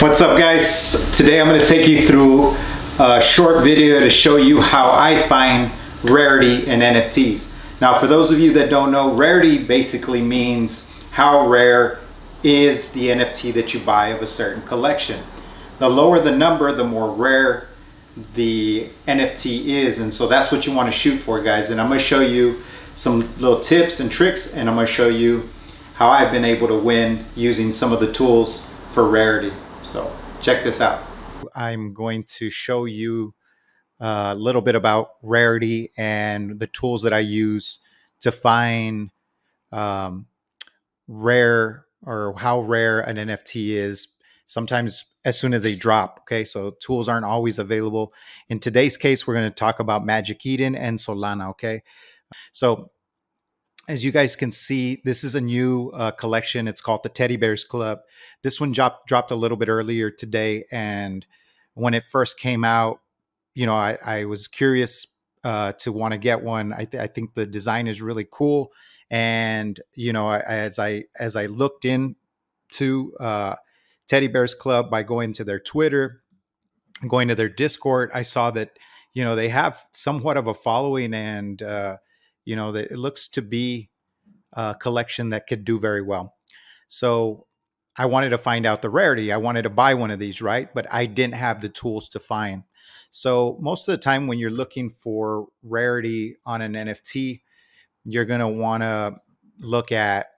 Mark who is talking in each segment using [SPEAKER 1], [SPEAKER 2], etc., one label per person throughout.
[SPEAKER 1] What's up guys? Today I'm going to take you through a short video to show you how I find rarity in NFTs. Now for those of you that don't know, rarity basically means how rare is the NFT that you buy of a certain collection. The lower the number, the more rare the NFT is and so that's what you want to shoot for guys and I'm going to show you some little tips and tricks and I'm going to show you how I've been able to win using some of the tools for rarity. So check this out. I'm going to show you a little bit about rarity and the tools that I use to find um, rare or how rare an NFT is. Sometimes as soon as they drop. Okay, so tools aren't always available. In today's case, we're going to talk about Magic Eden and Solana. Okay, so as you guys can see, this is a new uh, collection. It's called the Teddy Bears Club. This one dropped dropped a little bit earlier today, and when it first came out, you know, I, I was curious uh, to want to get one. I, th- I, think the design is really cool, and you know, as I as I looked into uh, Teddy Bears Club by going to their Twitter, going to their Discord, I saw that you know they have somewhat of a following and uh, you know that it looks to be a collection that could do very well. So i wanted to find out the rarity. I wanted to buy one of these right? But i didn't have the tools to find. So most of the time when you're looking for rarity on an nft you're going to want to look at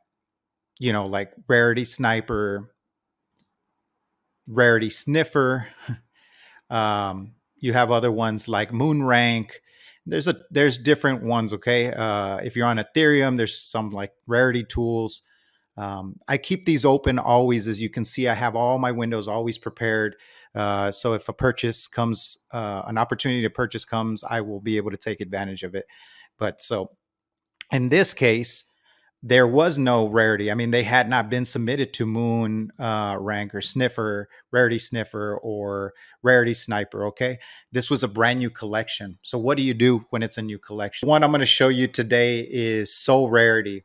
[SPEAKER 1] you know like rarity sniper rarity sniffer. Um, you have other ones like moon rank there's a there's different ones okay? Uh, if you're on ethereum there's some like rarity tools. Um, i keep these open always as you can see i have all my windows always prepared. Uh, so if a purchase comes uh, an opportunity to purchase comes i will be able to take advantage of it. But so in this case there was no rarity. I mean, they had not been submitted to Moon uh, Rank or Sniffer, Rarity Sniffer, or Rarity Sniper. Okay, this was a brand new collection. So, what do you do when it's a new collection? One I'm going to show you today is SolRarity.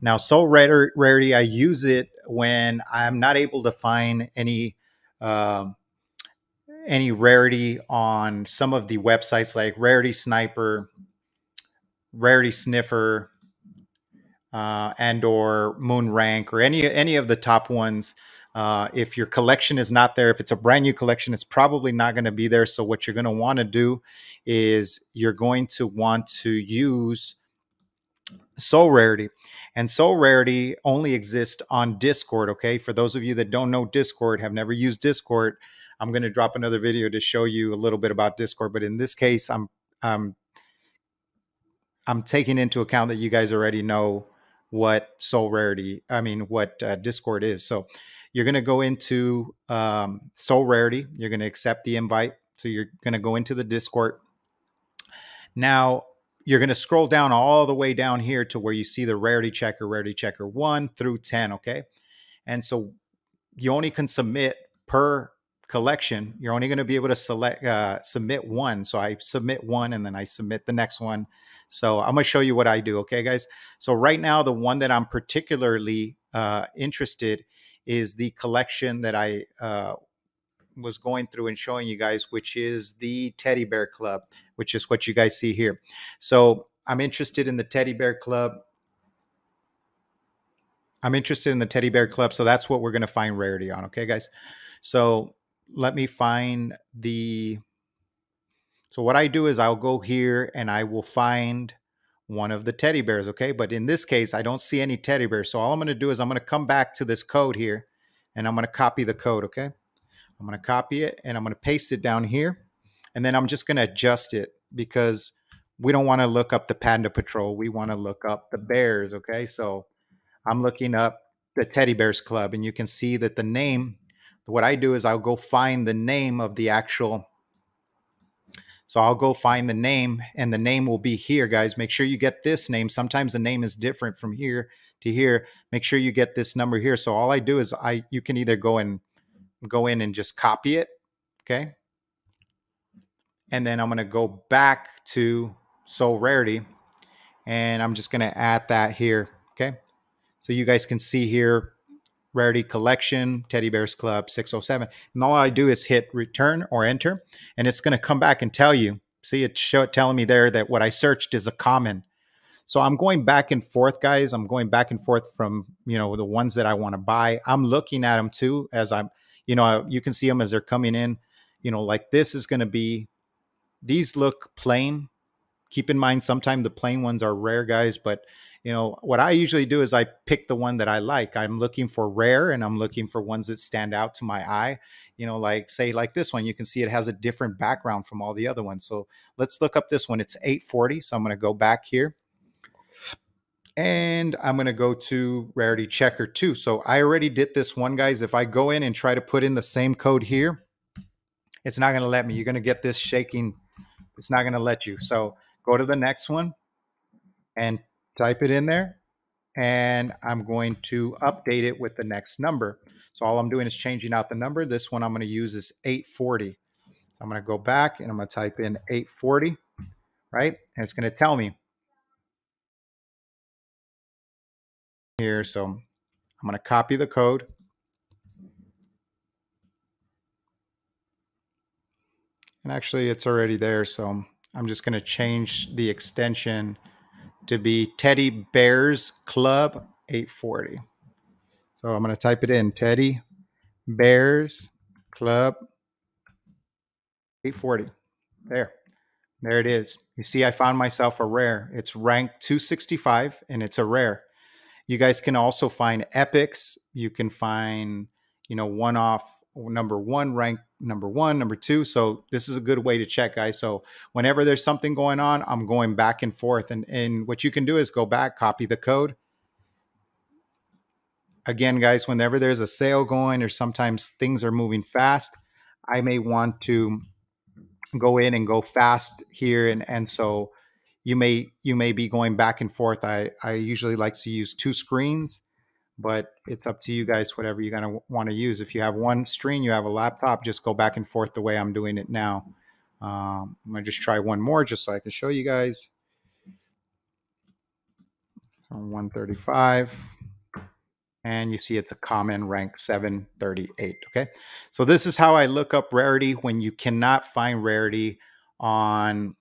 [SPEAKER 1] Now, SolRarity, I use it when I'm not able to find any. Um, any rarity on some of the websites like Rarity Sniper, Rarity Sniffer, uh, and or Moon Rank or any any of the top ones. Uh, if your collection is not there, if it's a brand new collection, it's probably not going to be there. So what you're going to want to do is you're going to want to use SolRarity. And SolRarity only exists on Discord. Okay. For those of you that don't know Discord, have never used Discord, I'm going to drop another video to show you a little bit about Discord. But in this case, I'm I'm I'm taking into account that you guys already know what SolRarity, I mean, what uh, Discord is. So you're going to go into um, SolRarity. You're going to accept the invite. So you're going to go into the Discord. Now you're going to scroll down all the way down here to where you see the rarity checker, rarity checker one through 10. Okay. And so you only can submit per collection. You're only going to be able to select, uh, submit one. So I submit one and then I submit the next one so I'm going to show you what I do. Okay, guys. So right now, the one that I'm particularly uh, interested is the collection that I uh, was going through and showing you guys, which is the Teddy Bear Club, which is what you guys see here. So I'm interested in the Teddy Bear Club. I'm interested in the Teddy Bear Club. So that's what we're going to find rarity on. Okay, guys. So let me find the so what I do is I'll go here and I will find one of the teddy bears, okay? But in this case, I don't see any teddy bears. So all I'm going to do is I'm going to come back to this code here and I'm going to copy the code, okay? I'm going to copy it and I'm going to paste it down here. And then I'm just going to adjust it because we don't want to look up the Panda Patrol. We want to look up the bears, okay? So I'm looking up the Teddy Bears Club and you can see that the name, what I do is I'll go find the name of the actual so I'll go find the name and the name will be here, guys. Make sure you get this name. Sometimes the name is different from here to here. Make sure you get this number here. So all I do is I you can either go and go in and just copy it, okay? And then I'm going to go back to SolRarity and I'm just going to add that here, okay? So you guys can see here Rarity Collection, Teddy Bears Club 607. And all I do is hit return or enter, and it's going to come back and tell you. See, it's show, telling me there that what I searched is a common. So I'm going back and forth, guys. I'm going back and forth from, you know, the ones that I want to buy. I'm looking at them too as I'm, you know, you can see them as they're coming in. You know, like this is going to be, these look plain. Keep in mind, sometimes the plain ones are rare, guys, but you know what i usually do is i pick the one that i like. I'm looking for rare and i'm looking for ones that stand out to my eye. You know like say like this one you can see it has a different background from all the other ones. So let's look up this one. It's 840 so i'm going to go back here. And i'm going to go to rarity checker 2 so i already did this one guys. If i go in and try to put in the same code here it's not going to let me. You're going to get this shaking. It's not going to let you. So go to the next one and type it in there, and I'm going to update it with the next number. So all I'm doing is changing out the number. This one I'm going to use is 840. So I'm going to go back and I'm going to type in 840, right? And it's going to tell me here. So I'm going to copy the code. And actually it's already there. So I'm just going to change the extension to be Teddy Bears Club 840. So I'm going to type it in Teddy Bears Club 840. There. There it is. You see, I found myself a rare. It's ranked 265 and it's a rare. You guys can also find epics. You can find, you know, one off number one, ranked number one, number two. So this is a good way to check, guys. So whenever there's something going on, I'm going back and forth. And, and what you can do is go back, copy the code. Again, guys, whenever there's a sale going or sometimes things are moving fast, I may want to go in and go fast here. And, and so you may you may be going back and forth. I, I usually like to use two screens but it's up to you guys whatever you're going to want to use. If you have one screen you have a laptop just go back and forth the way i'm doing it now. Um, i'm going to just try one more just so i can show you guys. 135 and you see it's a common rank 738 okay? So this is how i look up rarity when you cannot find rarity on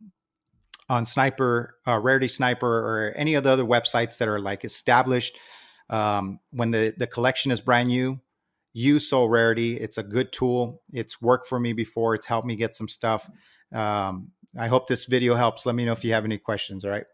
[SPEAKER 1] on sniper uh, rarity sniper or any of the other websites that are like established um, when the the collection is brand new use SolRarity. It's a good tool. It's worked for me before. It's helped me get some stuff. Um, i hope this video helps. Let me know if you have any questions all right